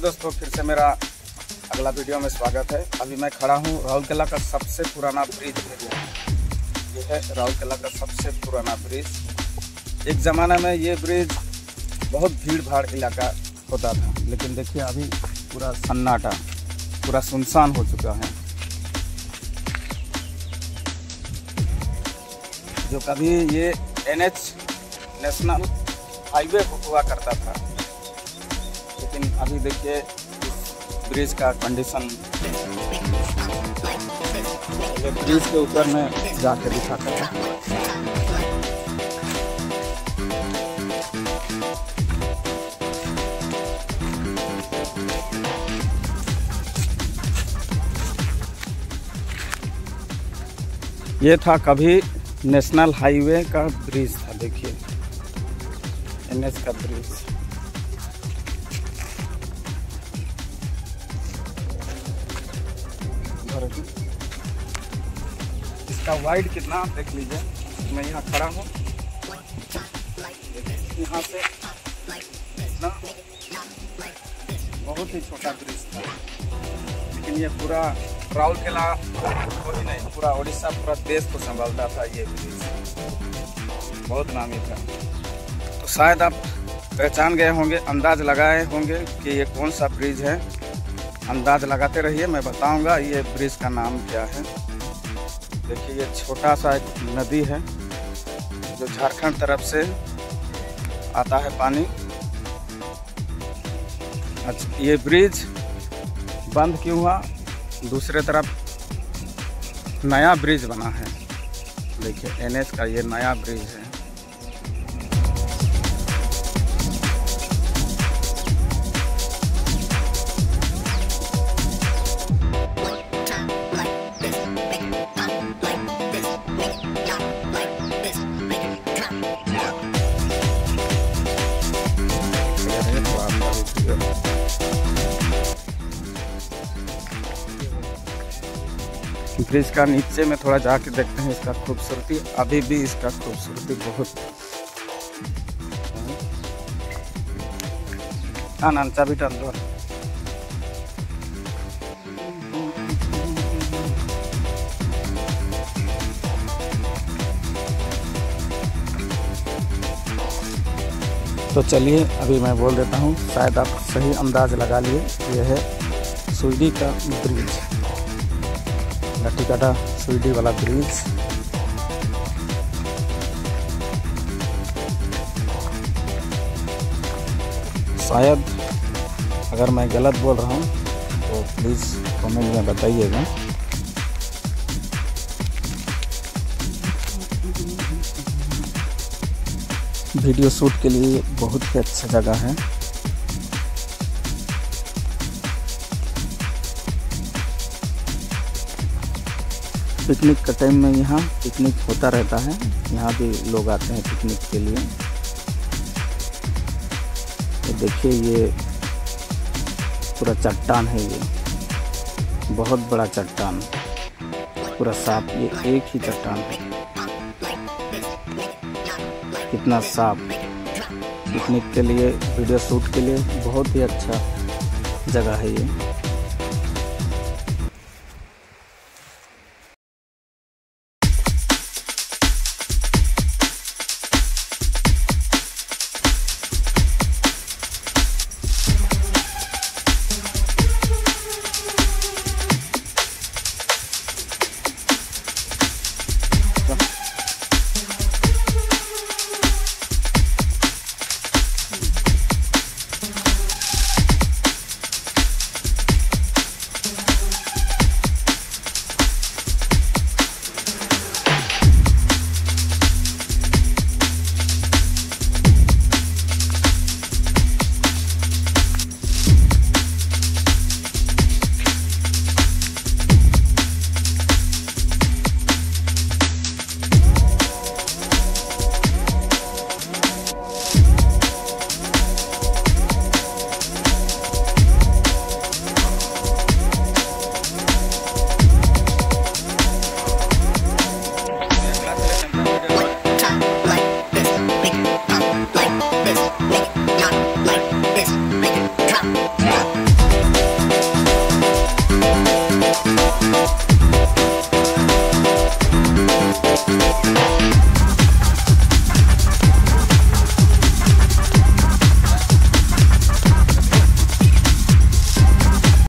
दोस्तों, फिर से मेरा अगला वीडियो में स्वागत है। अभी मैं खड़ा हूँ राहुल किला का सबसे पुराना ब्रिज एरिया ये है राहुल किला का सबसे पुराना ब्रिज। एक ज़माने में ये ब्रिज बहुत भीड़ भाड़ इलाका होता था, लेकिन देखिए अभी पूरा सन्नाटा, पूरा सुनसान हो चुका है। जो कभी ये एनएच नेशनल हाईवे हुआ करता था लेकिन अभी देखिए ब्रिज का कंडीशन ब्रिज के ऊपर में जाके दिखाता है। ये था कभी नेशनल हाईवे का ब्रिज था, देखिए। एनएच का ब्रिज। इसका वाइड कितना आप देख लीजिए। मैं यहाँ खड़ा हूँ। यहाँ से बहुत ही छोटा ब्रिज था। लेकिन ये पूरा राहुल किला को ही नहीं, पूरा उड़ीसा पूरा देश को संभालता था ये ब्रिज बहुत नामी था। तो शायद आप पहचान गए होंगे, अंदाज लगाए होंगे कि ये कौन सा ब्रिज है। अंदाज लगाते रहिए, मैं बताऊँगा ये ब्रिज का नाम क्या है। देखिए, ये छोटा सा एक नदी है, जो झारखंड तरफ़ से आता है पानी। अच्छा ये ब्रिज बंद क्यों हुआ? दूसरे तरफ़ नया ब्रिज बना है। देखिए, एनएच का ये नया ब्रिज है। ब्रिज का नीचे में थोड़ा जाके देखते हैं इसका खूबसूरती। अभी भी इसका खूबसूरती बहुत। हाँ चाबी टाल दो। तो चलिए, अभी मैं बोल देता हूँ, शायद आप सही अंदाज लगा लिए। यह है सुईडी का ब्रिज। लट्टीकाटा सुईडी वाला ब्रिज। शायद अगर मैं गलत बोल रहा हूँ तो प्लीज़ कमेंट में बताइएगा। वीडियो शूट के लिए बहुत ही अच्छा जगह है। पिकनिक का टाइम में यहाँ पिकनिक होता रहता है। यहाँ भी लोग आते हैं पिकनिक के लिए। तो देखिए ये पूरा चट्टान है ये। बहुत बड़ा चट्टान। पूरा साफ़, ये एक ही चट्टान है। कितना साफ़। पिकनिक के लिए वीडियो शूट के लिए बहुत ही अच्छा जगह है ये।